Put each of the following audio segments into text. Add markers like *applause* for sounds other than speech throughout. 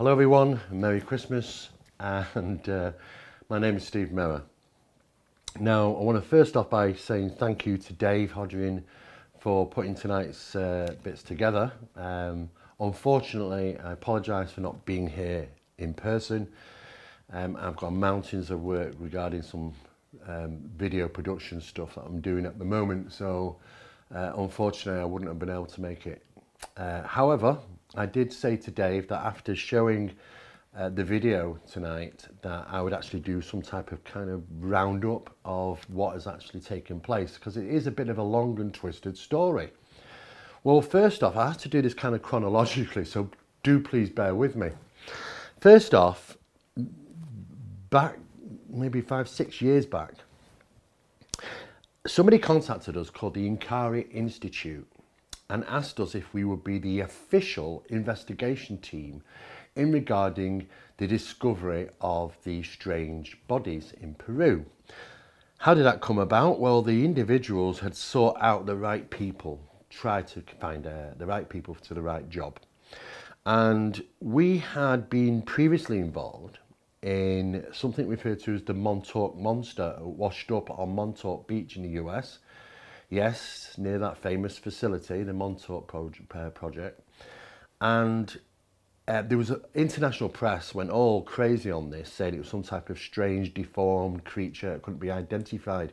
Hello everyone, Merry Christmas and uh, my name is Steve Mera. Now I want to first off by saying thank you to Dave Hodgin for putting tonight's uh, bits together. Um, unfortunately I apologise for not being here in person. Um, I've got mountains of work regarding some um, video production stuff that I'm doing at the moment so uh, unfortunately I wouldn't have been able to make it. Uh, however, I did say to Dave that after showing uh, the video tonight that I would actually do some type of kind of roundup of what has actually taken place because it is a bit of a long and twisted story. Well, first off, I have to do this kind of chronologically, so do please bear with me. First off, back maybe five, six years back, somebody contacted us called the Inkari Institute and asked us if we would be the official investigation team in regarding the discovery of these strange bodies in Peru. How did that come about? Well, the individuals had sought out the right people, tried to find uh, the right people to the right job. And we had been previously involved in something referred to as the Montauk Monster, washed up on Montauk Beach in the US. Yes, near that famous facility, the Montauk uh, Project. And uh, there was an international press went all crazy on this, saying it was some type of strange, deformed creature couldn't be identified.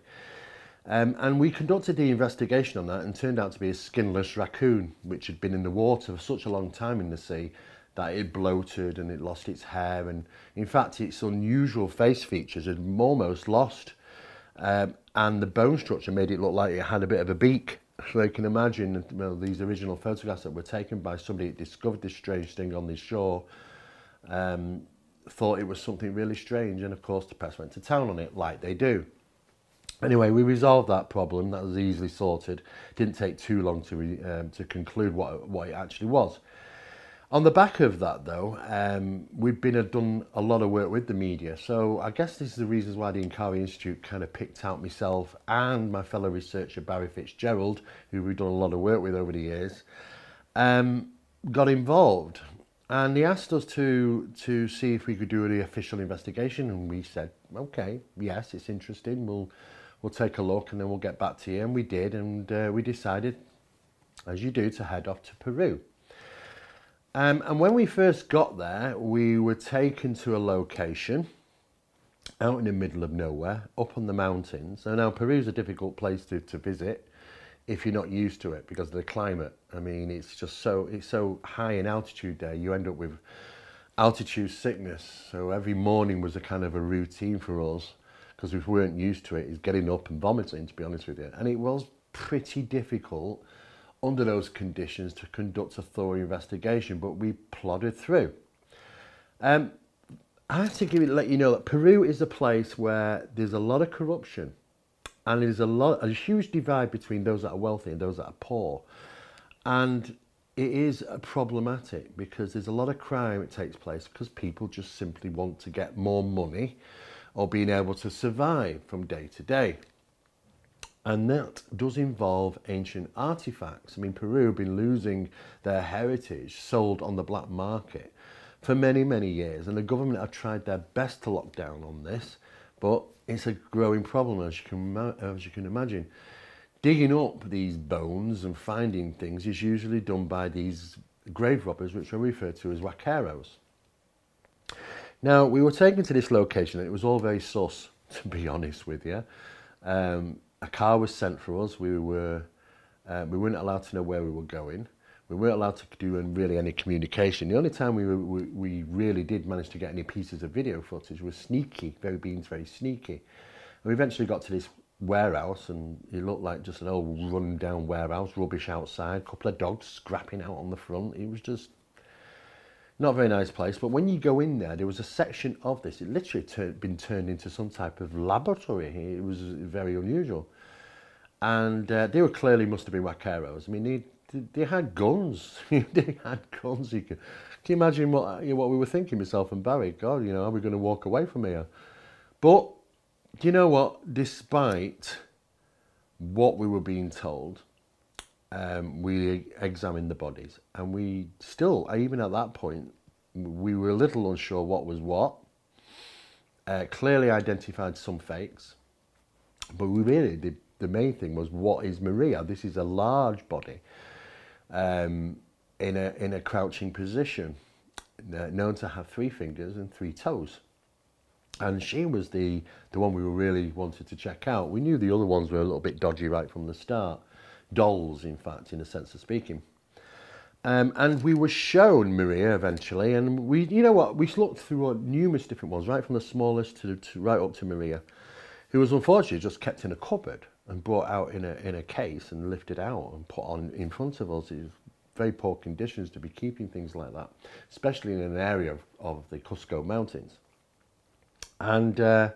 Um, and we conducted the investigation on that and turned out to be a skinless raccoon, which had been in the water for such a long time in the sea that it bloated and it lost its hair. And in fact, its unusual face features had almost lost. Um, and the bone structure made it look like it had a bit of a beak. So you can imagine well, these original photographs that were taken by somebody that discovered this strange thing on this shore um, thought it was something really strange and of course the press went to town on it like they do. Anyway, we resolved that problem. That was easily sorted. Didn't take too long to, um, to conclude what, what it actually was. On the back of that, though, um, we've been uh, done a lot of work with the media. So I guess this is the reasons why the Inkari Institute kind of picked out myself and my fellow researcher Barry Fitzgerald, who we've done a lot of work with over the years, um, got involved. And he asked us to to see if we could do the official investigation, and we said, okay, yes, it's interesting. We'll we'll take a look, and then we'll get back to you. And we did, and uh, we decided, as you do, to head off to Peru. Um, and when we first got there, we were taken to a location out in the middle of nowhere, up on the mountains. So now Peru's a difficult place to, to visit if you're not used to it because of the climate. I mean, it's just so it's so high in altitude there. You end up with altitude sickness. So every morning was a kind of a routine for us because we weren't used to it. Is getting up and vomiting, to be honest with you. And it was pretty difficult under those conditions to conduct a thorough investigation, but we plodded through. Um, I have to give it, let you know that Peru is a place where there's a lot of corruption and there's a lot, a huge divide between those that are wealthy and those that are poor. And it is problematic because there's a lot of crime that takes place because people just simply want to get more money or being able to survive from day to day. And that does involve ancient artifacts. I mean, Peru have been losing their heritage sold on the black market for many, many years. And the government have tried their best to lock down on this, but it's a growing problem, as you can, as you can imagine. Digging up these bones and finding things is usually done by these grave robbers, which are referred to as huaqueros. Now, we were taken to this location, and it was all very sus, *laughs* to be honest with you. Um, a car was sent for us. We were uh, we weren't allowed to know where we were going. We weren't allowed to do really any communication. The only time we, were, we, we really did manage to get any pieces of video footage was sneaky. Very Bean's very sneaky. And we eventually got to this warehouse and it looked like just an old run down warehouse, rubbish outside, couple of dogs scrapping out on the front. It was just not a very nice place, but when you go in there, there was a section of this. It literally turned, been turned into some type of laboratory. It was very unusual. And uh, they were clearly must have been huaqueros. I mean, they, they had guns. *laughs* they had guns. You can, can you imagine what, you know, what we were thinking, myself and Barry? God, you know, are we going to walk away from here? But, do you know what? Despite what we were being told, um, we examined the bodies and we still, even at that point, We were a little unsure what was what. Uh, clearly identified some fakes, but we really did. The main thing was what is Maria? This is a large body um, in a in a crouching position, uh, known to have three fingers and three toes. And she was the the one we really wanted to check out. We knew the other ones were a little bit dodgy right from the start, dolls, in fact, in a sense of speaking. Um, and we were shown Maria eventually, and we, you know what, we looked through numerous different ones, right from the smallest to, to right up to Maria, who was unfortunately just kept in a cupboard and brought out in a in a case and lifted out and put on in front of us. It was very poor conditions to be keeping things like that, especially in an area of, of the Cusco Mountains. And uh,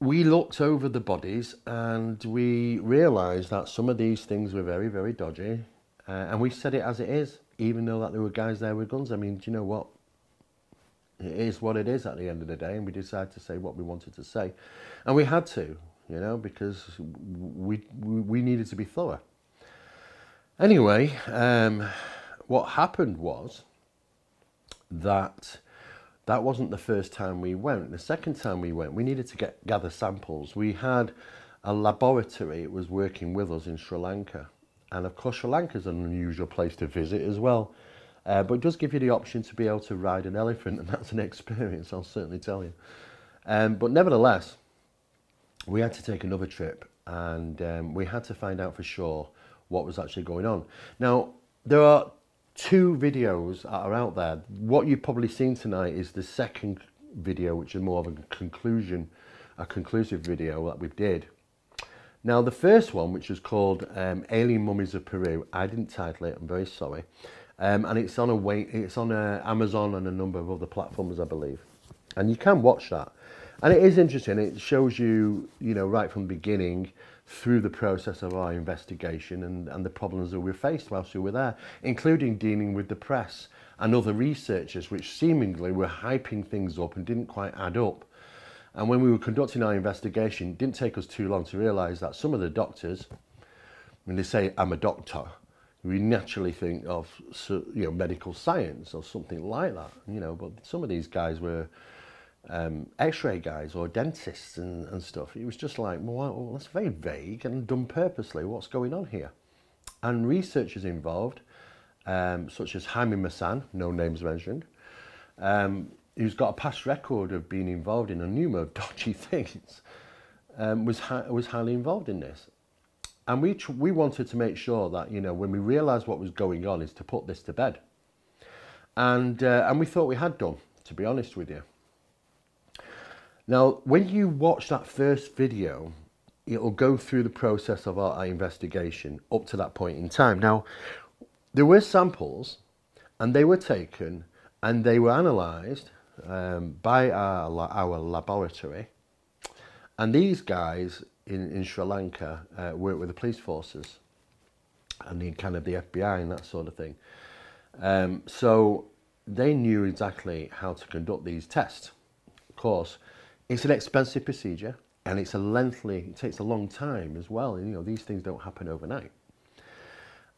we looked over the bodies and we realised that some of these things were very, very dodgy. Uh, and we said it as it is, even though that there were guys there with guns. I mean, do you know what? It is what it is at the end of the day, and we decided to say what we wanted to say, and we had to, you know, because we we needed to be thorough. Anyway, um, what happened was that that wasn't the first time we went. The second time we went, we needed to get gather samples. We had a laboratory that was working with us in Sri Lanka and of course, Sri Lanka is an unusual place to visit as well. Uh, but it does give you the option to be able to ride an elephant, and *laughs* that's an experience, I'll certainly tell you. Um, but nevertheless, we had to take another trip, and um, we had to find out for sure what was actually going on. Now, there are two videos that are out there. What you've probably seen tonight is the second video, which is more of a conclusion, a conclusive video that we did. Now, the first one, which is called um, Alien Mummies of Peru, I didn't title it, I'm very sorry. Um, and it's on a wait, it's on a Amazon and a number of other platforms, I believe. And you can watch that. And it is interesting. It shows you, you know, right from the beginning through the process of our investigation and, and the problems that we faced whilst we were there, including dealing with the press and other researchers, which seemingly were hyping things up and didn't quite add up. And when we were conducting our investigation, it didn't take us too long to realise that some of the doctors, when they say, I'm a doctor, we naturally think of you know medical science or something like that, you know. But some of these guys were um, X-ray guys or dentists and, and stuff. It was just like, well, that's very vague and done purposely. What's going on here? And researchers involved, um, such as Jaime Maussan, no names mentioned, um, who's got a past record of being involved in a number of *laughs* dodgy things, um, was, was highly involved in this. And we, we wanted to make sure that, you know, when we realised what was going on is to put this to bed. And, uh, and we thought we had done, to be honest with you. Now, when you watch that first video, it'll go through the process of our, investigation up to that point in time. Now, there were samples and they were taken and they were analysed um, by our, our laboratory. And these guys in, in Sri Lanka uh, work with the police forces and the kind of the FBI and that sort of thing. Um, so they knew exactly how to conduct these tests. Of course, it's an expensive procedure and it's a lengthy, it takes a long time as well. And, you know, these things don't happen overnight.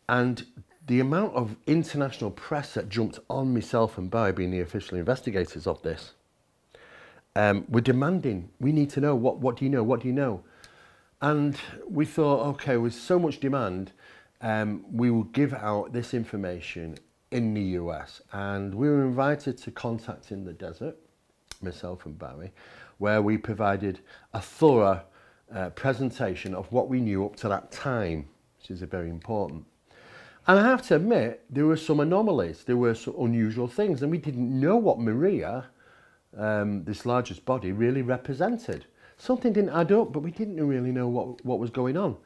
And the amount of international press that jumped on myself and Barry being the official investigators of this, um, were demanding, we need to know, what, what do you know, what do you know? And we thought, okay, with so much demand, um, we will give out this information in the US. And we were invited to contact in the desert, myself and Barry, where we provided a thorough uh, presentation of what we knew up to that time, which is very important. And I have to admit, there were some anomalies, there were some unusual things, and we didn't know what Maria, um, this largest body, really represented. Something didn't add up, but we didn't really know what, what was going on.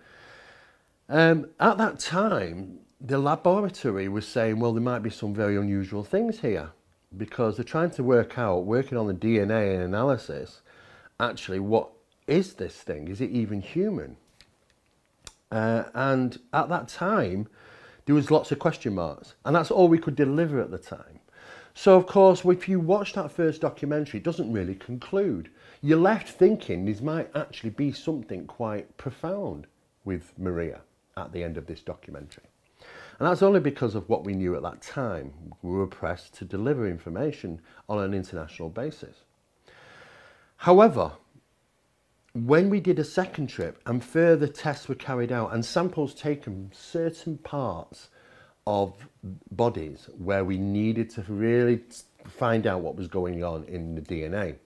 Um, at that time, the laboratory was saying, well, there might be some very unusual things here because they're trying to work out, working on the DNA analysis, actually, what is this thing? Is it even human? Uh, and at that time, there was lots of question marks and that's all we could deliver at the time. So of course, if you watch that first documentary, it doesn't really conclude. You're left thinking this might actually be something quite profound with Maria at the end of this documentary. And that's only because of what we knew at that time. We were pressed to deliver information on an international basis. However, when we did a second trip and further tests were carried out and samples taken certain parts of bodies where we needed to really find out what was going on in the DNA.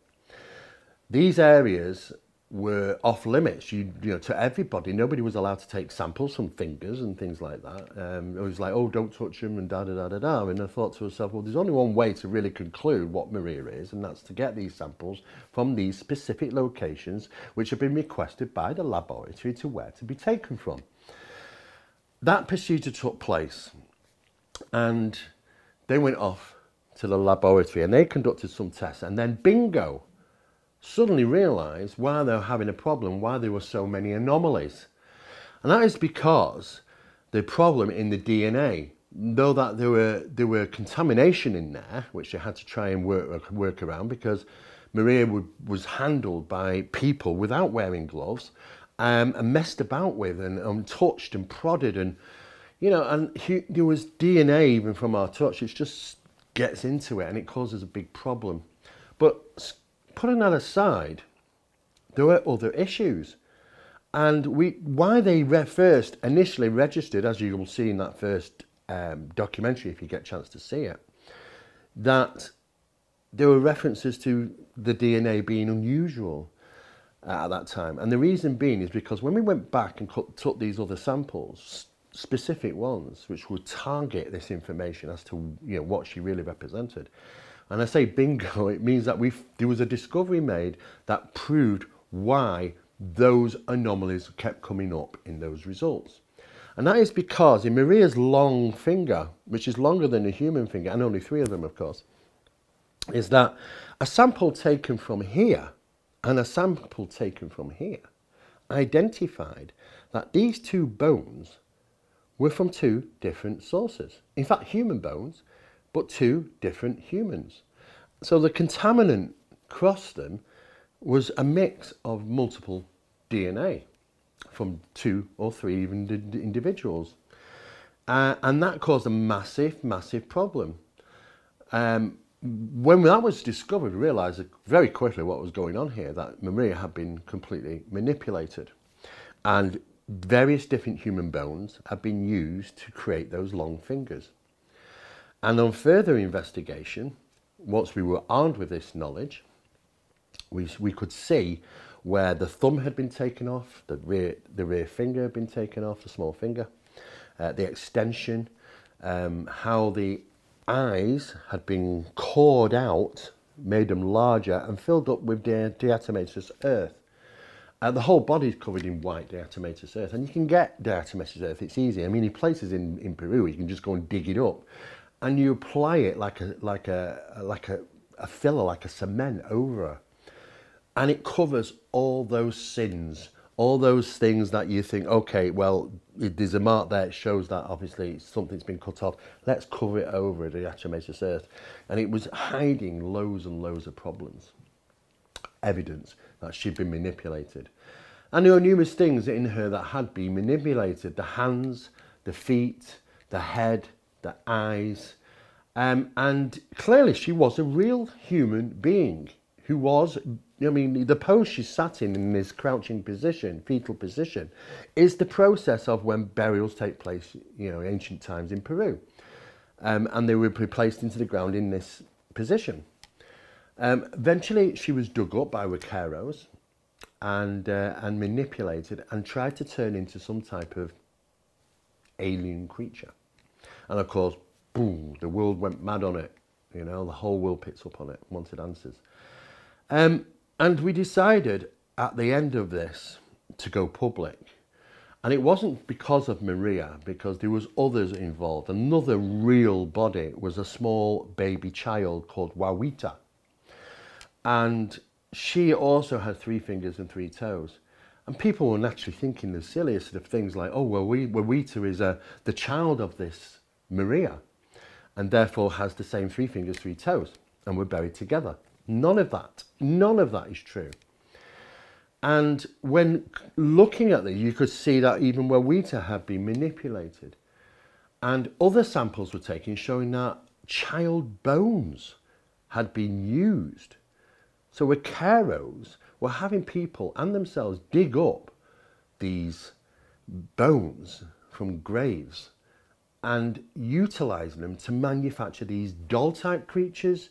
These areas were off limits. You, you know to everybody nobody was allowed to take samples from fingers and things like that. Um, it was like oh don't touch them and da da da da da. And I thought to myself well there's only one way to really conclude what Maria is and that's to get these samples from these specific locations which have been requested by the laboratory to where to be taken from. That procedure took place and they went off to the laboratory and they conducted some tests and then bingo suddenly realised why they were having a problem, why there were so many anomalies. And that is because the problem in the DNA, though that there were there were contamination in there, which they had to try and work work around because Maria would, was handled by people without wearing gloves um, and messed about with and, and touched and prodded and you know and he, there was DNA even from our touch. It just gets into it and it causes a big problem. But putting another side, there were other issues. And we, why they first initially registered, as you will see in that first um, documentary, if you get a chance to see it, that there were references to the DNA being unusual uh, at that time. And the reason being is because when we went back and took these other samples, specific ones, which would target this information as to you know what she really represented, and I say bingo, *laughs* it means that we there was a discovery made that proved why those anomalies kept coming up in those results. And that is because in Maria's long finger, which is longer than a human finger, and only three of them, of course, is that a sample taken from here and a sample taken from here identified that these two bones were from two different sources. In fact, human bones but two different humans. So the contaminant crossed them was a mix of multiple DNA from two or three even individuals. Uh, and that caused a massive, massive problem. Um, when that was discovered, we realised very quickly what was going on here, that Maria had been completely manipulated. And various different human bones had been used to create those long fingers. And on further investigation, once we were armed with this knowledge, we, we could see where the thumb had been taken off, the rear, the rear finger had been taken off, the small finger, uh, the extension, um, how the eyes had been cored out, made them larger and filled up with di diatomaceous earth. Uh, the whole body is covered in white diatomaceous earth, and you can get diatomaceous earth. It's easy. I mean, in places in, in Peru, you can just go and dig it up, and you apply it like a like a like a, a filler, like a cement over and it covers all those sins, all those things that you think, okay, well, there's a mark there, it shows that obviously something's been cut off. Let's cover it over the diatomaceous earth. And it was hiding loads and loads of problems, evidence that she'd been manipulated. And there were numerous things in her that had been manipulated the hands, the feet, the head, the eyes. Um, and clearly, she was a real human being who was, I mean, the pose she sat in, in this crouching position, fetal position, is the process of when burials take place, you know, ancient times in Peru. Um, and they would be placed into the ground in this position. Um, eventually, she was dug up by Huaqueros and, uh, and manipulated and tried to turn into some type of alien creature. And of course, boom, the world went mad on it. You know, the whole world picks up on it, wanted answers. Um, and we decided at the end of this to go public. And it wasn't because of Maria, because there was others involved. Another real body was a small baby child called Wawita. And she also had three fingers and three toes. And people were naturally thinking the silliest of things like, oh, well, Wawita is a, the child of this Maria and therefore has the same three fingers, three toes, and we're buried together. None of that, none of that is true. And when looking at this, you could see that even where Wawita had been manipulated. And other samples were taken showing that child bones had been used. So Huaqueros were having people and themselves dig up these bones from graves and utilizing them to manufacture these doll type creatures,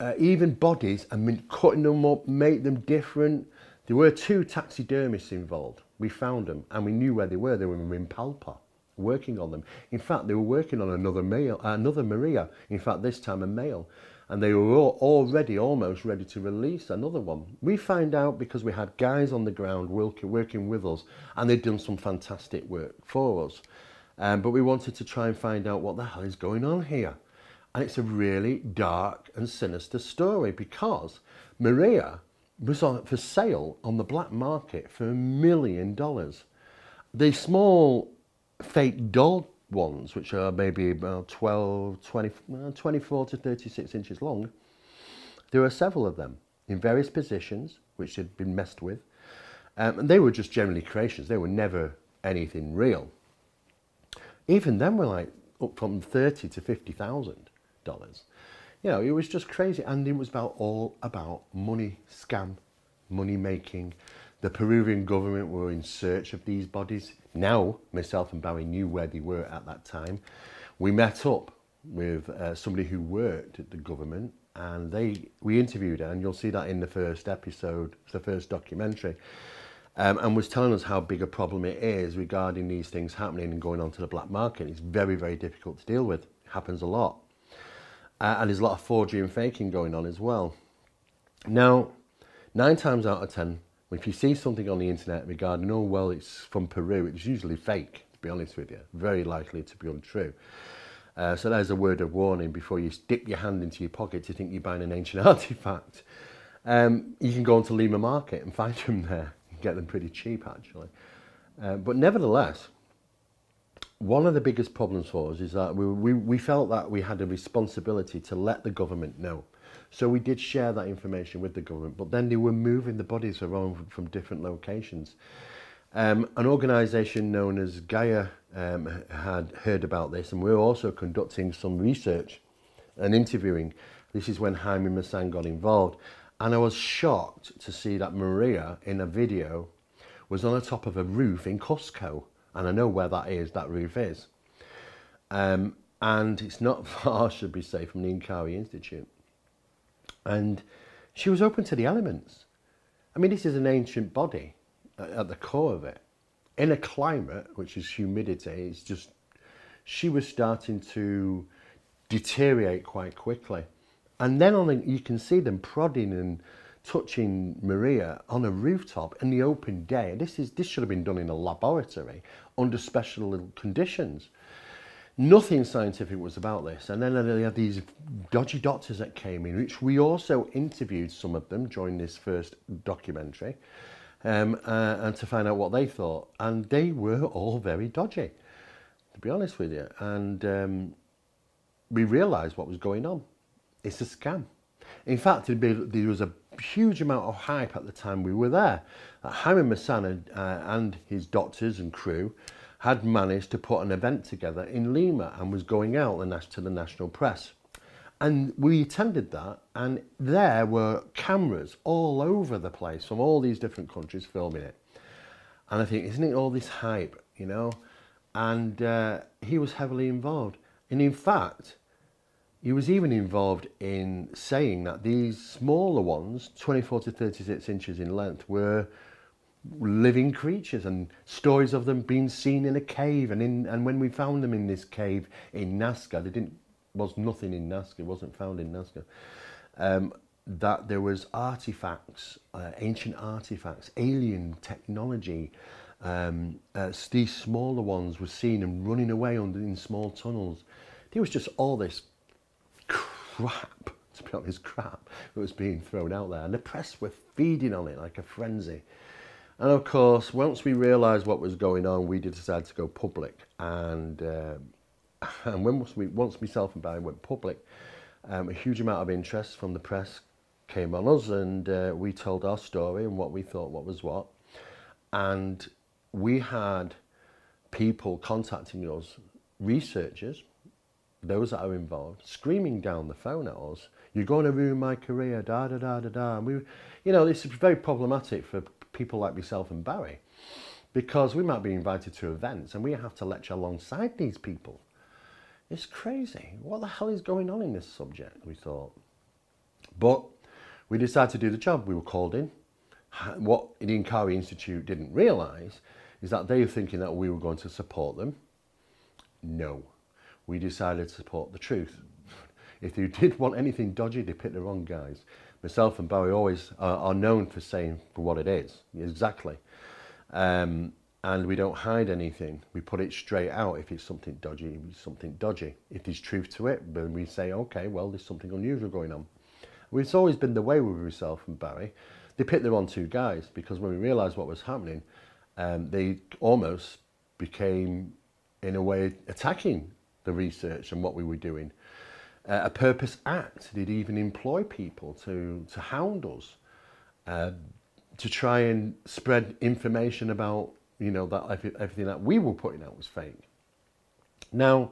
uh, even bodies, and cutting them up, make them different. There were two taxidermists involved. We found them and we knew where they were. They were in Palpa, working on them. In fact, they were working on another male, another Maria. In fact, this time a male. And they were all, already almost ready to release another one. We found out because we had guys on the ground working with us and they'd done some fantastic work for us. Um, but we wanted to try and find out what the hell is going on here. And it's a really dark and sinister story because Maria was on, for sale on the black market for a million dollars. The small fake doll ones, which are maybe about 12, 20, uh, 24 to 36 inches long, there are several of them in various positions, which had been messed with. Um, and they were just generally creations. They were never anything real even then we're like up from thirty to fifty thousand dollars. You know, it was just crazy, and it was about all about money scam, money making. The Peruvian government were in search of these bodies. Now, myself and Barry knew where they were at that time. We met up with uh, somebody who worked at the government, and they we interviewed her, and you'll see that in the first episode, the first documentary um, and was telling us how big a problem it is regarding these things happening and going onto the black market. It's very, very difficult to deal with. It happens a lot. Uh, and there's a lot of forgery and faking going on as well. Now, nine times out of ten, if you see something on the internet regarding, oh, well, it's from Peru, it's usually fake, to be honest with you. Very likely to be untrue. Uh, so there's a word of warning before you dip your hand into your pocket to think you're buying an ancient *laughs* artifact. Um, you can go onto Lima Market and find them there get them pretty cheap actually. Uh, but nevertheless, one of the biggest problems for us is that we, we, we felt that we had a responsibility to let the government know. So we did share that information with the government, but then they were moving the bodies around from different locations. Um, an organisation known as Gaia um, had heard about this, and we were also conducting some research and interviewing. This is when Jaime Maussan got involved. And I was shocked to see that Maria in a video was on the top of a roof in Cusco. And I know where that is, that roof is. Um, and it's not *laughs* far, should we say, from the Inkari Institute. And she was open to the elements. I mean, this is an ancient body at the core of it. In a climate, which is humidity, it's just, she was starting to deteriorate quite quickly. And then on the, you can see them prodding and touching Maria on a rooftop in the open day. This is this should have been done in a laboratory under special conditions. Nothing scientific was about this. And then they had these dodgy doctors that came in, which we also interviewed some of them during this first documentary, um, uh, and to find out what they thought. And they were all very dodgy, to be honest with you. And um, we realised what was going on. It's a scam. In fact, there was a huge amount of hype at the time we were there. Jaime Maussan uh, and his doctors and crew had managed to put an event together in Lima and was going out to the national press. And we attended that, and there were cameras all over the place from all these different countries filming it. And I think, isn't it all this hype, you know? And uh, he was heavily involved. And in fact, he was even involved in saying that these smaller ones, 24 to 36 inches in length, were living creatures and stories of them being seen in a cave. And, in, and when we found them in this cave in Nazca, there didn't, was nothing in Nazca, it wasn't found in Nazca, um, that there was artifacts, uh, ancient artifacts, alien technology, um, uh, these smaller ones were seen and running away under in small tunnels. There was just all this crap, to be honest, crap that was being thrown out there. And the press were feeding on it like a frenzy. And of course, once we realised what was going on, we decided to go public. And uh, *laughs* and when we, once myself and Barry went public, um, a huge amount of interest from the press came on us, and uh, we told our story and what we thought what was what. And we had people contacting us researchers, those that are involved, screaming down the phone at us, you're going to ruin my career, da da da da da. And we, you know, this is very problematic for people like myself and Barry because we might be invited to events and we have to lecture alongside these people. It's crazy. What the hell is going on in this subject? We thought. But we decided to do the job. We were called in. What the Inkari Institute didn't realise is that they were thinking that we were going to support them. No. We decided to support the truth. If you did *laughs* want anything dodgy, they picked the wrong guys. Myself and Barry always are, are known for saying for what it is. Exactly. Um, and we don't hide anything. We put it straight out. If it's something dodgy, it's something dodgy. If there's truth to it, then we say, okay, well, there's something unusual going on. It's always been the way with myself and Barry. They picked the wrong two guys because when we realised what was happening, um, they almost became, in a way, attacking the research and what we were doing. Uh, a purpose act. They'd even employ people to, to hound us, uh, to try and spread information about you know, that everything that we were putting out was fake. Now,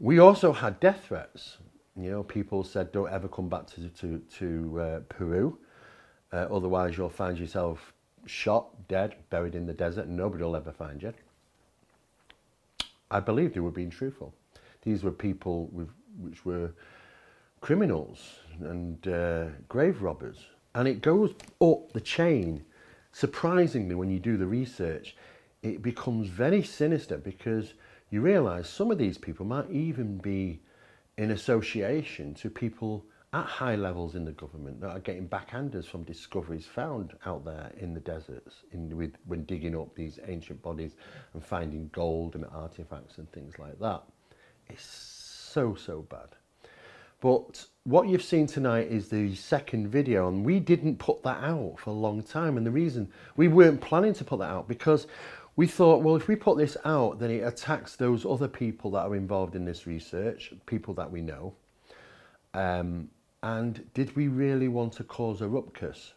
we also had death threats. You know, people said, don't ever come back to, to, to uh, Peru. Uh, otherwise, you'll find yourself shot, dead, buried in the desert, and nobody will ever find you. I believed they were being truthful. These were people with, which were criminals and uh, grave robbers. And it goes up the chain surprisingly, when you do the research, it becomes very sinister because you realise some of these people might even be in association to people at high levels in the government that are getting backhanders from discoveries found out there in the deserts in, with, when digging up these ancient bodies and finding gold and artifacts and things like that. It's so, so bad. But what you've seen tonight is the second video and we didn't put that out for a long time and the reason we weren't planning to put that out because we thought well if we put this out then it attacks those other people that are involved in this research people that we know um, and did we really want to cause a ruckus?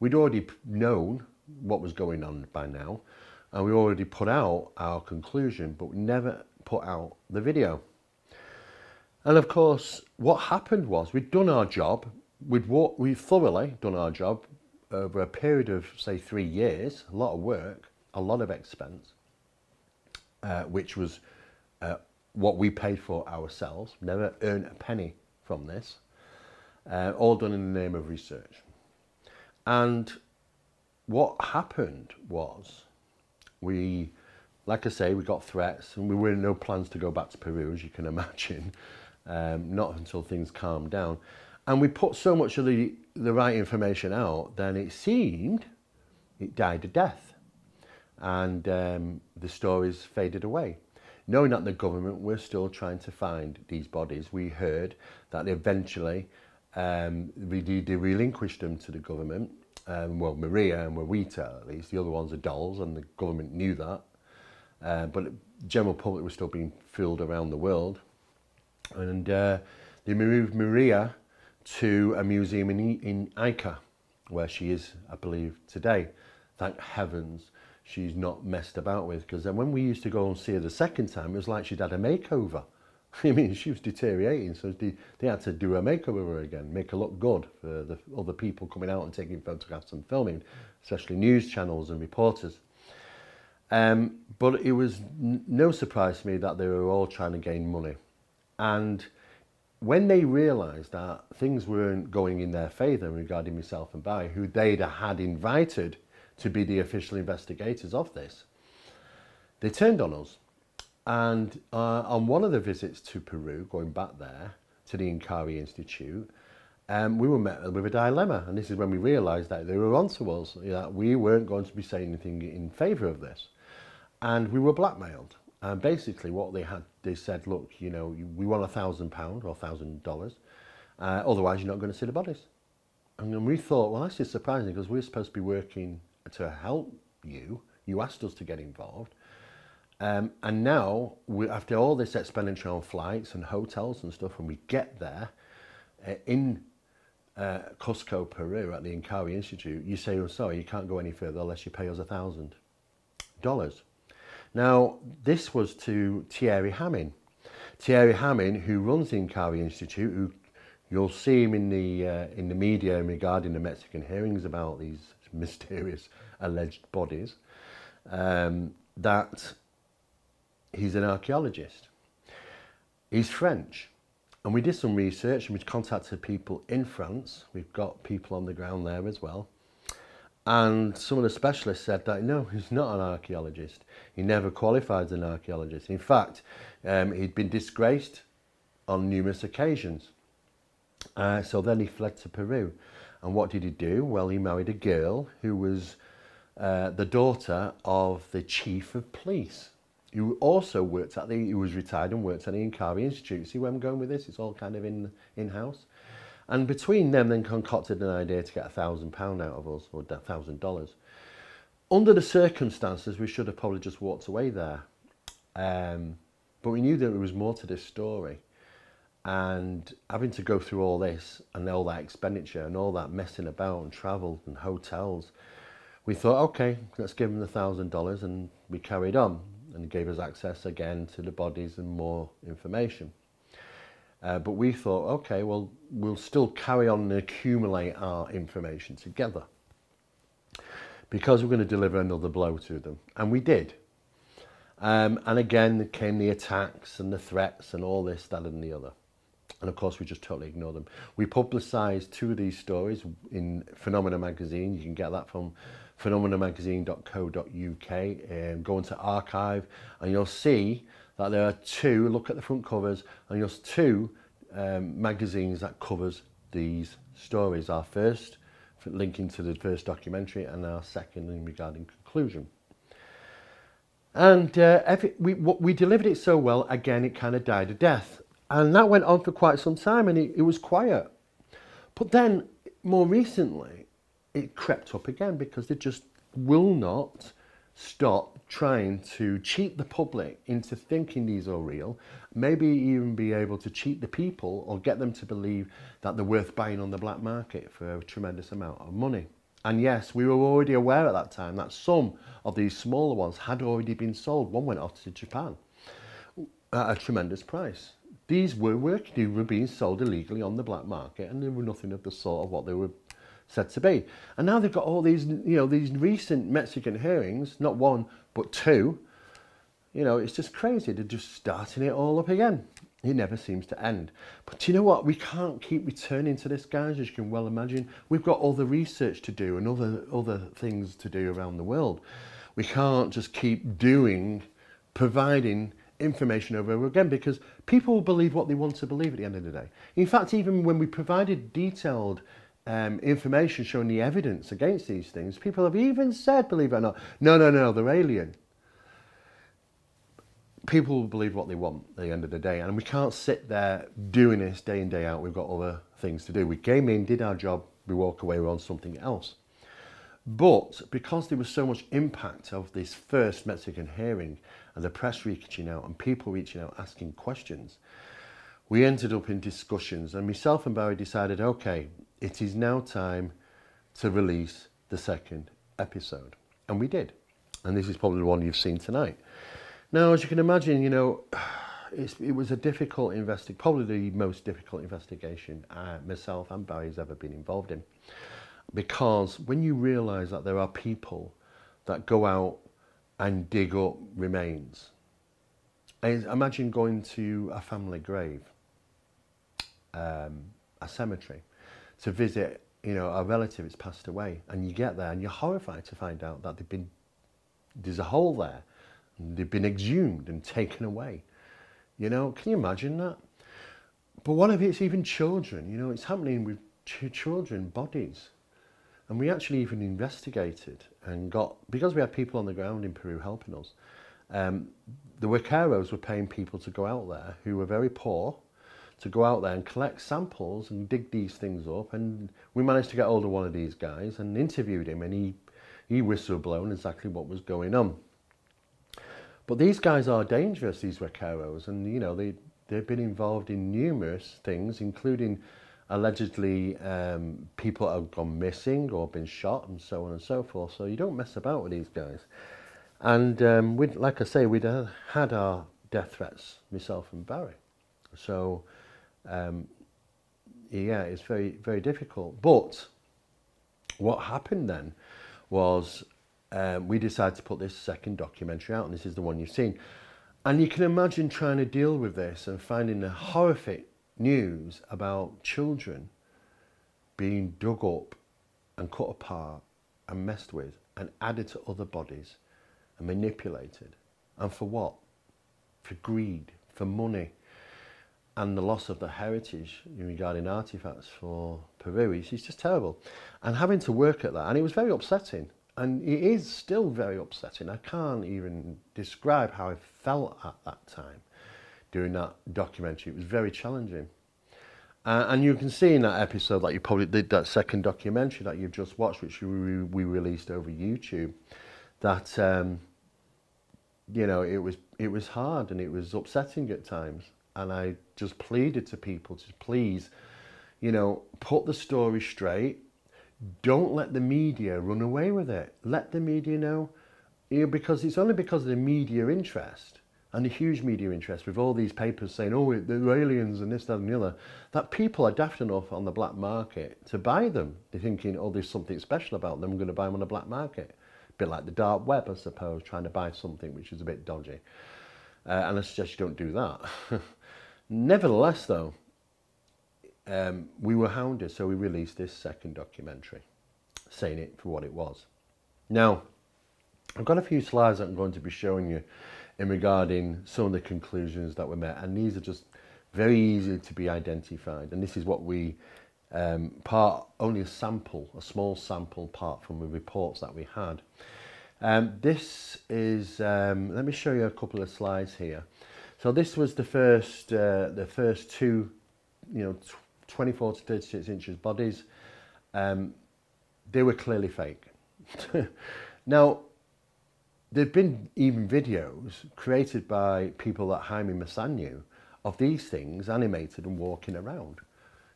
We'd already known what was going on by now and we already put out our conclusion but we never put out the video. And of course, what happened was we'd done our job, we'd we thoroughly done our job over a period of say three years, a lot of work, a lot of expense, uh, which was uh, what we paid for ourselves, never earned a penny from this, uh, all done in the name of research. And what happened was we, like I say, we got threats and we were in no plans to go back to Peru, as you can *laughs* imagine um, not until things calmed down. And we put so much of the, the right information out, then it seemed it died a death. And um, the stories faded away. Knowing that the government were still trying to find these bodies, we heard that eventually um, they, they relinquished them to the government. Um, well, Maria and Wawita at least, the other ones are dolls, and the government knew that. Uh, but the general public was still being fooled around the world. And uh, they moved Maria to a museum in, in Ica, where she is, I believe, today. Thank heavens she's not messed about with, because then when we used to go and see her the second time, it was like she'd had a makeover. *laughs* I mean, she was deteriorating, so they, they had to do a makeover of her again, make her look good for the other people coming out and taking photographs and filming, especially news channels and reporters. Um, but it was no surprise to me that they were all trying to gain money. And when they realised that things weren't going in their favour regarding myself and Barry, who they'd had invited to be the official investigators of this, they turned on us. And uh, on one of the visits to Peru, going back there to the Inkari Institute, um, we were met with a dilemma. And this is when we realised that they were onto us, that we weren't going to be saying anything in favour of this. And we were blackmailed. And basically what they had, they said, look, you know, we want a thousand pound or a thousand dollars. Uh, otherwise you're not going to see the bodies. And we thought, well, that's just surprising because we're supposed to be working to help you. You asked us to get involved. Um, and now, we, after all this expenditure on flights and hotels and stuff, when we get there uh, in uh, Cusco, Peru, at the Inkari Institute, you say, oh, sorry, you can't go any further unless you pay us a thousand dollars. Now, this was to Thierry Jamin. Thierry Jamin, who runs the Inkari Institute, who you'll see him in the, uh, in the media regarding the Mexican hearings about these *laughs* mysterious alleged bodies, um, that he's an archaeologist. He's French. And we did some research and we contacted people in France. We've got people on the ground there as well. And some of the specialists said that no, he's not an archaeologist. He never qualified as an archaeologist. In fact, um, he'd been disgraced on numerous occasions. Uh, so then he fled to Peru. And what did he do? Well, he married a girl who was uh, the daughter of the chief of police who also worked at the, he was retired and worked at the Inkari Institute. See where I'm going with this? It's all kind of in, in-house. And between them then concocted an idea to get a thousand pound out of us, or a thousand dollars. Under the circumstances, we should have probably just walked away there. Um, but we knew that there was more to this story. And having to go through all this and all that expenditure and all that messing about and travel and hotels, we thought, okay, let's give them the thousand dollars and we carried on and gave us access again to the bodies and more information. Uh, but we thought, okay, well, we'll still carry on and accumulate our information together because we're going to deliver another blow to them. And we did. Um, and again, came the attacks and the threats and all this, that and the other. And of course, we just totally ignore them. We publicised two of these stories in Phenomena magazine. You can get that from phenomenamagazine.co.uk and go into archive and you'll see that there are two, look at the front covers, and there's two um, magazines that covers these stories. Our first, linking to the first documentary, and our second in regarding conclusion. And uh, every, we, we delivered it so well, again, it kind of died a death. And that went on for quite some time, and it, it was quiet. But then, more recently, it crept up again because they just will not stop trying to cheat the public into thinking these are real, maybe even be able to cheat the people or get them to believe that they're worth buying on the black market for a tremendous amount of money. And yes, we were already aware at that time that some of these smaller ones had already been sold. One went off to Japan at a tremendous price. These were working, they were being sold illegally on the black market and they were nothing of the sort of what they were said to be. And now they've got all these, you know, these recent Mexican hearings, not one, but two. You know, it's just crazy. They're just starting it all up again. It never seems to end. But you know what? We can't keep returning to this, guys, as you can well imagine. We've got the research to do and other, other things to do around the world. We can't just keep doing, providing information over and over again because people believe what they want to believe at the end of the day. In fact, even when we provided detailed um, information showing the evidence against these things, people have even said, believe it or not, no, no, no, they're alien. People will believe what they want at the end of the day, and we can't sit there doing this day in, day out. We've got other things to do. We came in, did our job, we walk away, we're on something else. But because there was so much impact of this first Mexican hearing and the press reaching out and people reaching out asking questions, we ended up in discussions and myself and Barry decided, okay, it is now time to release the second episode. And we did. And this is probably the one you've seen tonight. Now, as you can imagine, you know, *sighs* it was a difficult investigation, probably the most difficult investigation uh, myself and Barry's ever been involved in. Because when you realise that there are people that go out and dig up remains, imagine going to a family grave, um, a cemetery, to visit, you know, a relative that's passed away, and you get there and you're horrified to find out that they've been there's a hole there, they've been exhumed and *laughs* taken away. You know, can you imagine that? But what if it's even children? You know, it's happening with ch children bodies. And we actually even investigated and got, because we had people on the ground in Peru helping us, um, the Huaqueros were paying people to go out there who were very poor, to go out there and collect samples and dig these things up. And we managed to get hold of one of these guys and interviewed him, and he, he whistleblown exactly what was going on. But these guys are dangerous, these Huaqueros, and you know, they, they've been involved in numerous things, including allegedly um, people have gone missing or been shot and so on and so forth. So you don't mess about with these guys. And um, we'd, like I say, we'd uh, had our death threats, myself and Barry. So, um, yeah, it's very, very difficult. But what happened then was um, we decided to put this second documentary out, and this is the one you've seen. And you can imagine trying to deal with this and finding the horrific news about children being dug up and cut apart and messed with and added to other bodies and manipulated. And for what? For greed, for money, and the loss of the heritage regarding artifacts for Peru. is just terrible. And having to work at that, and it was very upsetting. And it is still very upsetting. I can't even describe how I felt at that time doing that documentary. It was very challenging. Uh, and you can see in that episode that you probably did that second documentary that you've just watched, which we, we released over YouTube, that um, you know it was it was hard and it was upsetting at times. And I just pleaded to people to please, you know, put the story straight don't let the media run away with it. Let the media know, you know, because it's only because of the media interest and the huge media interest with all these papers saying, oh, they're aliens and this, that, and the other, that people are daft enough on the black market to buy them. They're thinking, oh, there's something special about them, I'm going to buy them on the black market. A bit like the dark web, I suppose, trying to buy something which is a bit dodgy. Uh, and I suggest you don't do that. *laughs* Nevertheless, though, um, we were hounded, so we released this second documentary, saying it for what it was. Now, I've got a few slides that I'm going to be showing you in regarding some of the conclusions that were met, and these are just very easy to be identified. And this is what we um, part only a sample, a small sample part from the reports that we had. Um, this is. Um, let me show you a couple of slides here. So this was the first, uh, the first two, you know, 24 to 36 inches bodies, um, they were clearly fake. *laughs* now, there've been even videos created by people like Jaime Maussan knew of these things animated and walking around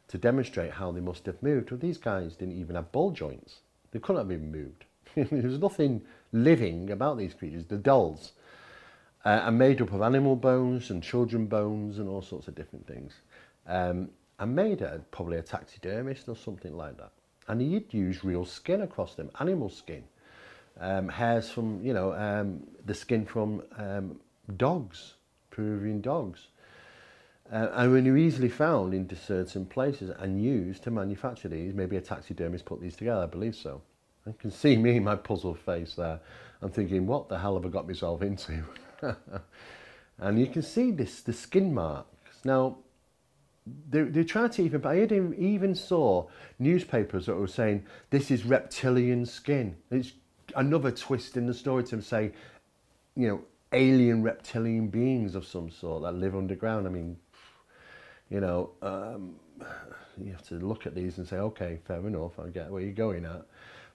to demonstrate how they must have moved. Well, these guys didn't even have ball joints. They couldn't have been moved. *laughs* there was nothing living about these creatures. The dolls uh, are made up of animal bones and children bones and all sorts of different things. Um, and made it probably a taxidermist or something like that. And he'd use real skin across them, animal skin, um, hairs from, you know, um, the skin from um, dogs, Peruvian dogs. Uh, and when you easily found in certain places and used to manufacture these, maybe a taxidermist put these together, I believe so. You can see me, my puzzled face there. I'm thinking, what the hell have I got myself into? *laughs* *laughs* and you can see this, the skin marks. Now, they, they tried to even, but I even saw newspapers that were saying this is reptilian skin. It's another twist in the story to say, you know, alien reptilian beings of some sort that live underground. I mean, you know, um, *sighs* you have to look at these and say, okay, fair enough, I get where you're going at.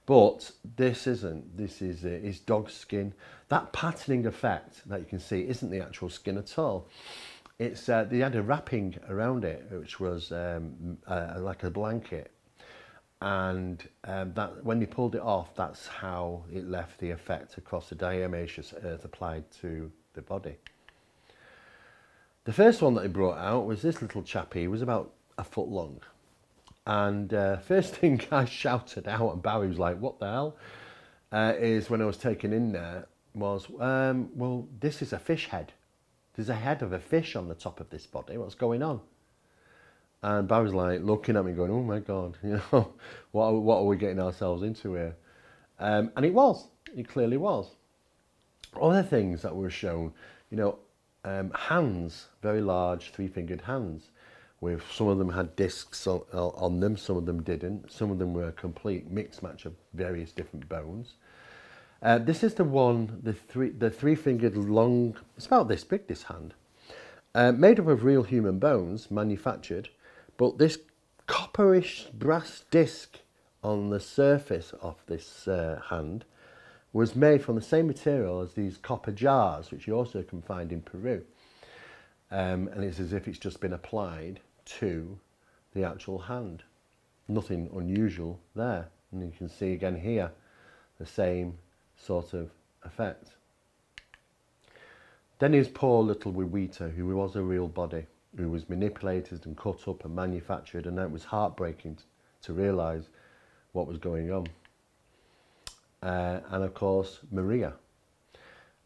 But this isn't. This is is dog skin. That patterning effect that you can see isn't the actual skin at all it's uh, they had a wrapping around it, which was um, uh, like a blanket, and um, that when they pulled it off, that's how it left the effect across the diatomaceous earth applied to the body. The first one that they brought out was this little chappie. He was about a foot long, and uh, first *laughs* thing I shouted out, and Barry was like, "What the hell?" Uh, is when I was taken in there was, um, "Well, this is a fish head." There's a head of a fish on the top of this body. What's going on? And Barry's like looking at me, going, "Oh my God, *laughs* you know, what are, what are we getting ourselves into here?" Um, and it was. It clearly was. Other things that were shown, you know, um, hands, very large three-fingered hands, with some of them had discs on, on them, some of them didn't. Some of them were a complete mixed match of various different bones. Uh, this is the one, the three, the three-fingered long, it's about this big, this hand, uh, made up of real human bones, manufactured, but this copperish brass disc on the surface of this uh, hand was made from the same material as these copper jars, which you also can find in Peru. Um, and it's as if it's just been applied to the actual hand. Nothing unusual there. And you can see again here the same sort of effect. Then his poor little Wawita, who was a real body, who was manipulated and cut up and manufactured, and it was heartbreaking to realise what was going on. Uh, and of course, Maria.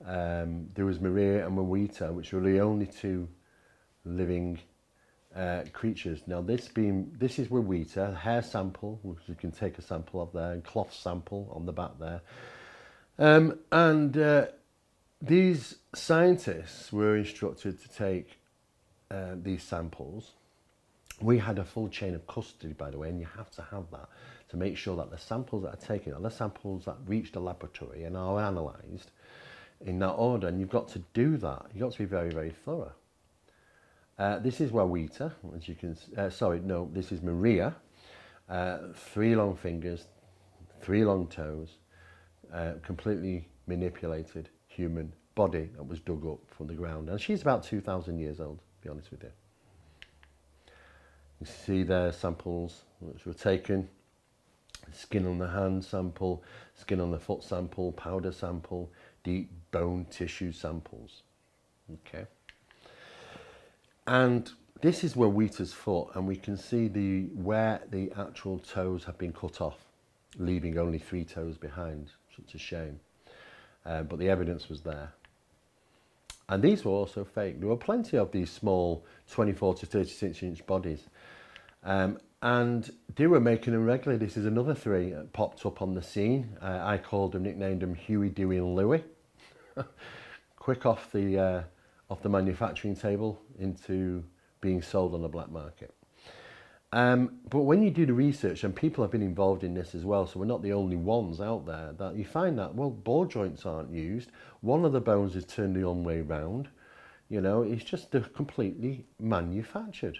Um, there was Maria and Wawita, which were the only two living uh, creatures. Now, this being this is Wawita, hair sample, which you can take a sample of there, and cloth sample on the back there. Um, and uh, these scientists were instructed to take uh, these samples. We had a full chain of custody, by the way, and you have to have that to make sure that the samples that are taken are the samples that reach the laboratory and are analysed in that order. And you've got to do that. You've got to be very, very thorough. Uh, this is Wawita, as you can, uh, sorry, no, this is Maria. Uh, three long fingers, three long toes, uh, completely manipulated human body that was dug up from the ground. And she's about 2,000 years old, to be honest with you. You see there samples which were taken, skin on the hand sample, skin on the foot sample, powder sample, deep bone tissue samples. Okay. And this is Wawita's foot, and we can see the where the actual toes have been cut off, leaving only three toes behind. Such a shame. Uh, but the evidence was there. And these were also fake. There were plenty of these small 24 to 36 inch bodies. Um, and they were making them regularly. This is another three that popped up on the scene. Uh, I called them, nicknamed them Huey, Dewey and Louie. *laughs* Quick off the, uh, off the manufacturing table into being sold on the black market. Um, but when you do the research, and people have been involved in this as well, so we're not the only ones out there, that you find that, well, ball joints aren't used. One of the bones is turned the wrong way round. You know, it's just completely manufactured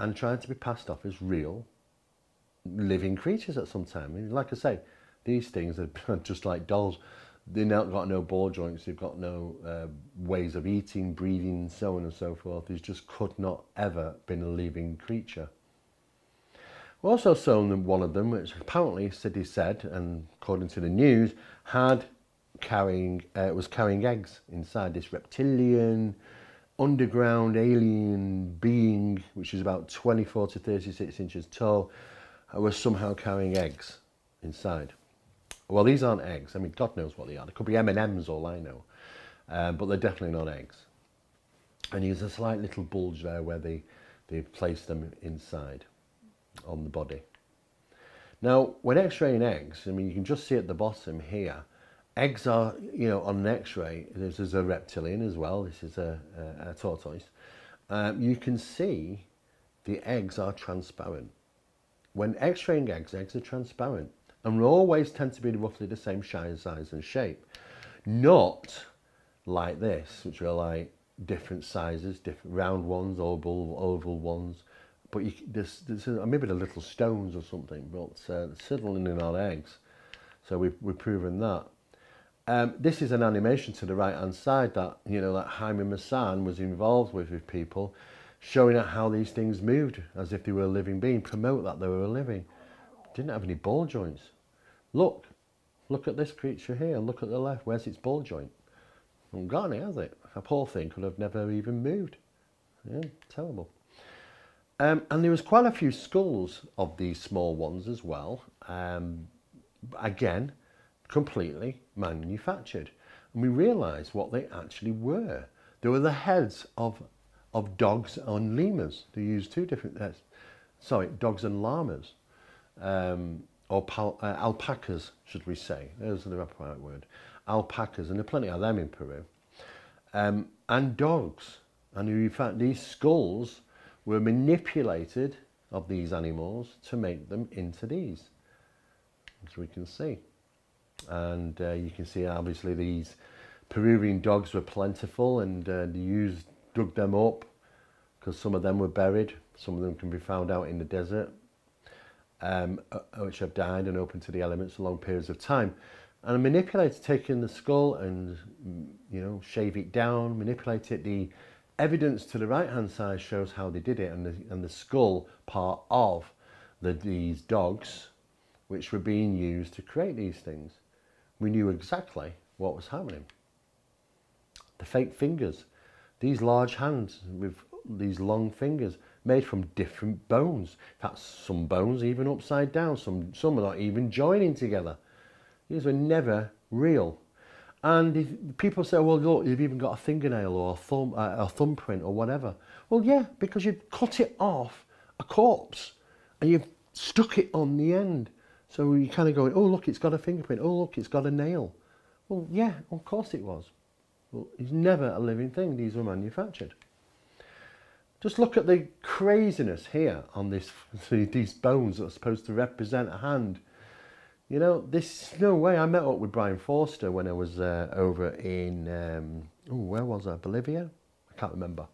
and trying to be passed off as real living creatures at some time. Like I say, these things are *laughs* just like dolls. They've not got no ball joints, they've got no uh, ways of eating, breathing, so on and so forth. There's just could not ever been a living creature. We also saw one of them, which apparently Sidney said, and according to the news, had carrying uh, was carrying eggs inside this reptilian underground alien being, which is about 24 to 36 inches tall, uh, was somehow carrying eggs inside. Well, these aren't eggs. I mean, God knows what they are. They could be M&Ms, all I know. Um, but they're definitely not eggs. And there's a slight little bulge there where they, they've placed them inside on the body. Now, when x-raying eggs, I mean, you can just see at the bottom here, eggs are, you know, on an x-ray, this is a reptilian as well, this is a, a, a tortoise, um, you can see the eggs are transparent. When x-raying eggs, eggs are transparent and always tend to be roughly the same size and shape. Not like this, which are like different sizes, different round ones, oval, oval ones, but you, there's a, maybe the little stones or something, but uh, in not eggs. So we've, we've proven that. Um, this is an animation to the right hand side that you know that Jaime Maussan was involved with with people, showing how these things moved as if they were a living being, promote that they were a living. Didn't have any ball joints. Look, look at this creature here. Look at the left. Where's its ball joint? Got any, has it? A poor thing could have never even moved. Yeah, terrible. Um, and there was quite a few skulls of these small ones as well. Um, again, completely manufactured. And we realised what they actually were. They were the heads of, of dogs and lemurs. They used two different. Sorry, dogs and llamas. Um, or pal, uh, alpacas, should we say. There's the right word. Alpacas, and there are plenty of them in Peru. Um, and dogs. And in fact, these skulls were manipulated of these animals to make them into these, as we can see. And uh, you can see, obviously, these Peruvian dogs were plentiful and uh, they used, dug them up because some of them were buried. Some of them can be found out in the desert. Um, uh, which have died and open to the elements for long periods of time. And a manipulator taking the skull and, you know, shave it down, manipulate it. The evidence to the right hand side shows how they did it and the, and the skull part of the, these dogs which were being used to create these things. We knew exactly what was happening. the fake fingers. These large hands with these long fingers made from different bones. In fact, some bones even upside down, some, some are not even joining together. These were never real. And if people say, well, look, you've even got a fingernail or a, thumb, uh, a thumbprint or whatever. Well, yeah, because you've cut it off a corpse and you've stuck it on the end. So you're kind of going, oh, look, it's got a fingerprint. Oh, look, it's got a nail. Well, yeah, of course it was. Well, it's never a living thing. These were manufactured. Just look at the craziness here on this, *laughs* these bones that are supposed to represent a hand. You know, this no way. I met up with Brien Foerster when I was uh, over in, um, oh, where was I? Bolivia? I can't remember.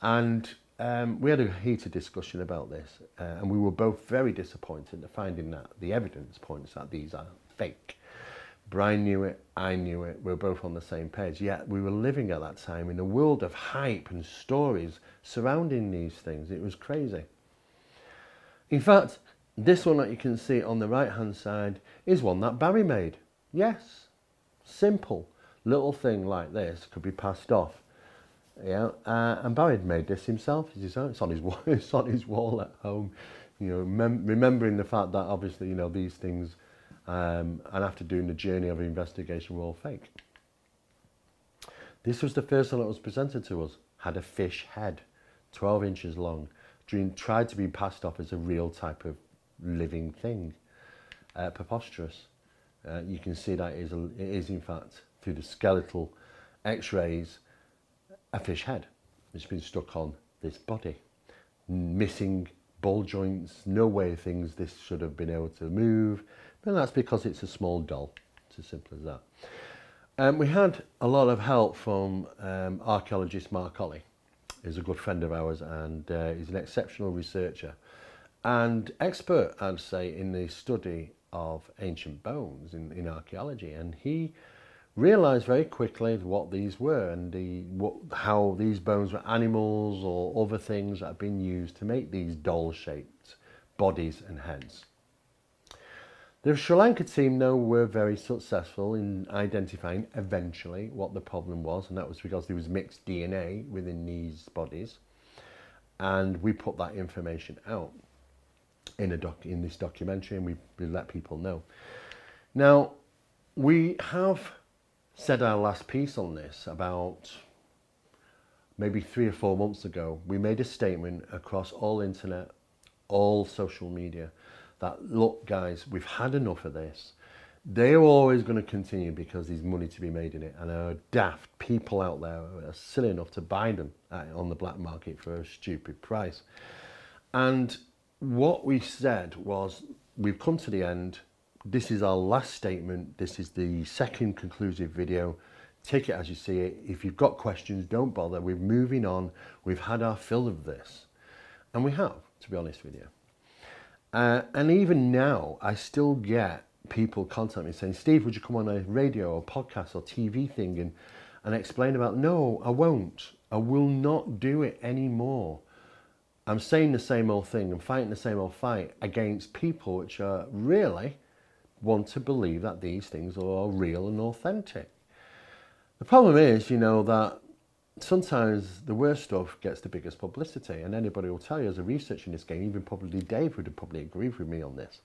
And um, we had a heated discussion about this, uh, and we were both very disappointed at finding that the evidence points that these are fake. Brian knew it, I knew it, we were both on the same page. Yet we were living at that time in a world of hype and stories surrounding these things. It was crazy. In fact, this one that you can see on the right hand side is one that Barry made. Yes, simple little thing like this could be passed off. Yeah, uh, and Barry had made this himself. It's on his *laughs* wall. It's on his wall at home. You know, remembering the fact that obviously you know these things um, and after doing the journey of investigation were all fake. This was the first one that was presented to us, had a fish head, 12 inches long, tried to be passed off as a real type of living thing. Uh, preposterous. Uh, you can see that it is, a, it is in fact through the skeletal x-rays a fish head. It's been stuck on this body. Missing ball joints, no way things this should have been able to move, and that's because it's a small doll. It's as simple as that. Um, we had a lot of help from um, archaeologist Mark Ollie. He's a good friend of ours and uh, he's an exceptional researcher and expert, I'd say, in the study of ancient bones in, in archaeology. And he realized very quickly what these were and the, what, how these bones were animals or other things that have been used to make these doll-shaped bodies and heads. The Sri Lanka team, though, were very successful in identifying eventually what the problem was, and that was because there was mixed DNA within these bodies. And we put that information out in, a doc in this documentary, and we, we let people know. Now, we have said our last piece on this about maybe three or four months ago. We made a statement across all internet, all social media, that, look, guys, we've had enough of this. They're always going to continue because there's money to be made in it. And there are daft people out there who are silly enough to buy them uh, on the black market for a stupid price. And what we said was, we've come to the end. This is our last statement. This is the second conclusive video. Take it as you see it. If you've got questions, don't bother. We're moving on. We've had our fill of this. And we have, to be honest with you. Uh, and even now, I still get people contact me saying, Steve, would you come on a radio or podcast or TV thing and, and explain about, no, I won't. I will not do it anymore. I'm saying the same old thing. I'm fighting the same old fight against people which are really want to believe that these things are real and authentic. The problem is, you know, that sometimes the worst stuff gets the biggest publicity and anybody will tell you as a researcher in this game, even probably Dave would probably agree with me on this.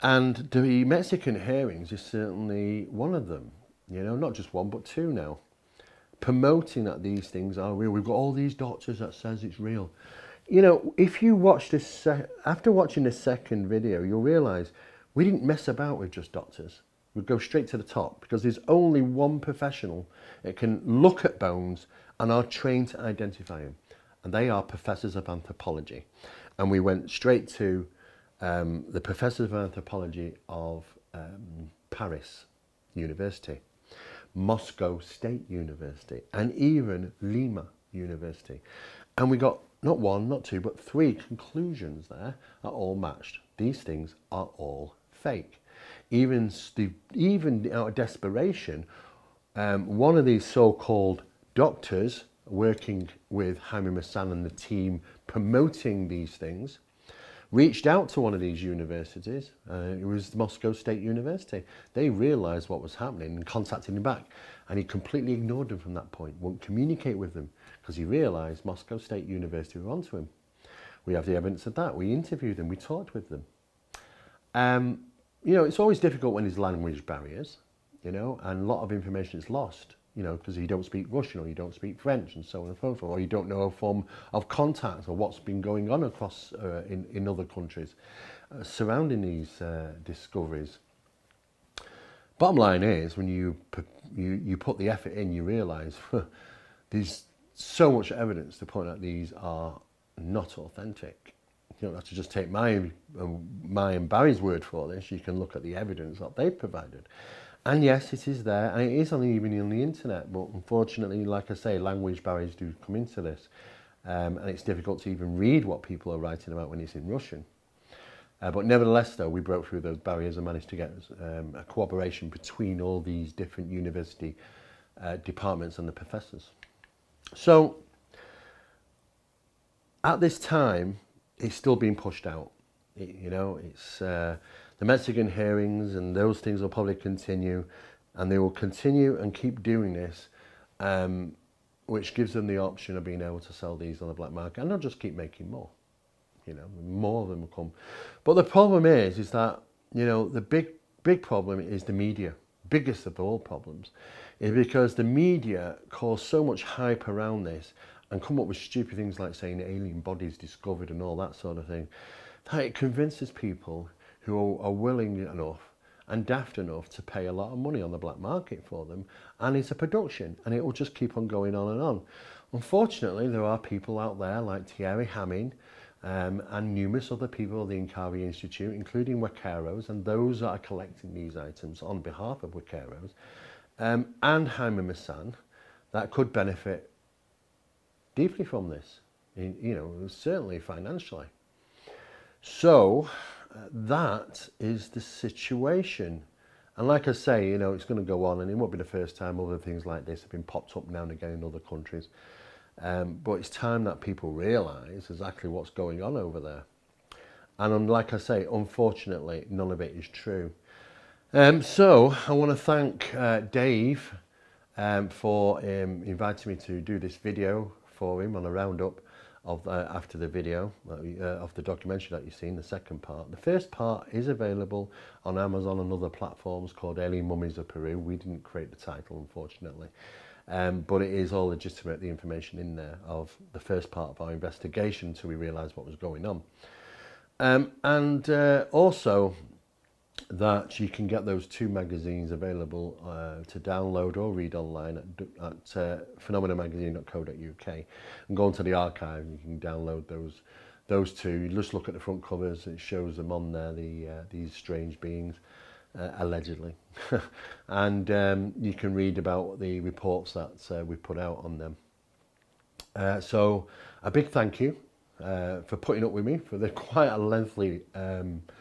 And the Mexican hearings is certainly one of them, you know, not just one, but two now. Promoting that these things are real. We've got all these doctors that says it's real. You know, if you watch this, after watching the second video, you'll realize we didn't mess about with just doctors would go straight to the top because there's only one professional that can look at bones and are trained to identify them. And they are professors of anthropology. And we went straight to um, the professors of anthropology of um, Paris University, Moscow State University, and even Lima University. And we got not one, not two, but three conclusions there are all matched. These things are all fake even, even out of desperation, um, one of these so-called doctors working with Jaime Maussan and the team promoting these things reached out to one of these universities. Uh, it was Moscow State University. They realised what was happening and contacted him back. And he completely ignored them from that point, won't communicate with them because he realised Moscow State University were onto him. We have the evidence of that. We interviewed them, we talked with them. Um, you know, it's always difficult when there's language barriers, you know, and a lot of information is lost, you know, because you don't speak Russian or you don't speak French and so on and so forth, or you don't know a form of contact or what's been going on across uh, in, in other countries uh, surrounding these uh, discoveries. Bottom line is, when you, you, you put the effort in, you realise *laughs* there's so much evidence to point out these are not authentic you don't have to just take my, um, my and Barry's word for this. You can look at the evidence that they provided. And yes, it is there, and it is on the, even on the internet, but unfortunately, like I say, language barriers do come into this. Um, and it's difficult to even read what people are writing about when it's in Russian. Uh, but nevertheless, though, we broke through those barriers and managed to get um, a cooperation between all these different university uh, departments and the professors. So, at this time, it's still being pushed out. It, you know, it's uh, the Mexican hearings and those things will probably continue and they will continue and keep doing this um, which gives them the option of being able to sell these on the black market and they'll just keep making more you know more of them will come but the problem is is that you know the big big problem is the media biggest of all problems is because the media cause so much hype around this and come up with stupid things like saying alien bodies discovered and all that sort of thing that it convinces people who are willing enough and daft enough to pay a lot of money on the black market for them and it's a production and it will just keep on going on and on. Unfortunately, there are people out there like Thierry Jamin um, and numerous other people at the Inkari Institute, including Huaqueros and those that are collecting these items on behalf of Huaqueros, um, and Jaime Maussan, that could benefit deeply from this, you know, certainly financially. So, that is the situation. And like I say, you know, it's going to go on and it won't be the first time other things like this have been popped up now and again in other countries. Um, but it's time that people realise exactly what's going on over there. And um, like I say, unfortunately, none of it is true. Um, so I want to thank uh, Dave um, for um, inviting me to do this video for him on a roundup of uh, after the video uh, of the documentary that you've seen, the second part. The first part is available on Amazon and other platforms called Alien Mummies of Peru. We didn't create the title, unfortunately. Um, but it is all legitimate, the information in there of the first part of our investigation until we realised what was going on. Um, and uh, also, that you can get those two magazines available uh, to download or read online at, at uh, phenomenamagazine.co.uk and go onto the archive and you can download those those two. You just look at the front covers it shows them on there the uh, these strange beings uh, allegedly. *laughs* And um, you can read about the reports that uh, we put out on them. Uh, so a big thank you uh, for putting up with me for the *laughs* quite a lengthy um, uh,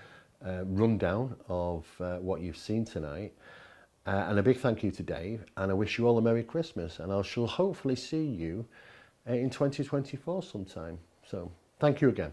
rundown of uh, what you've seen tonight. Uh, and a big thank you to Dave, and I wish you all a Merry Christmas, and I shall hopefully see you uh, in 2024 sometime. So, thank you again.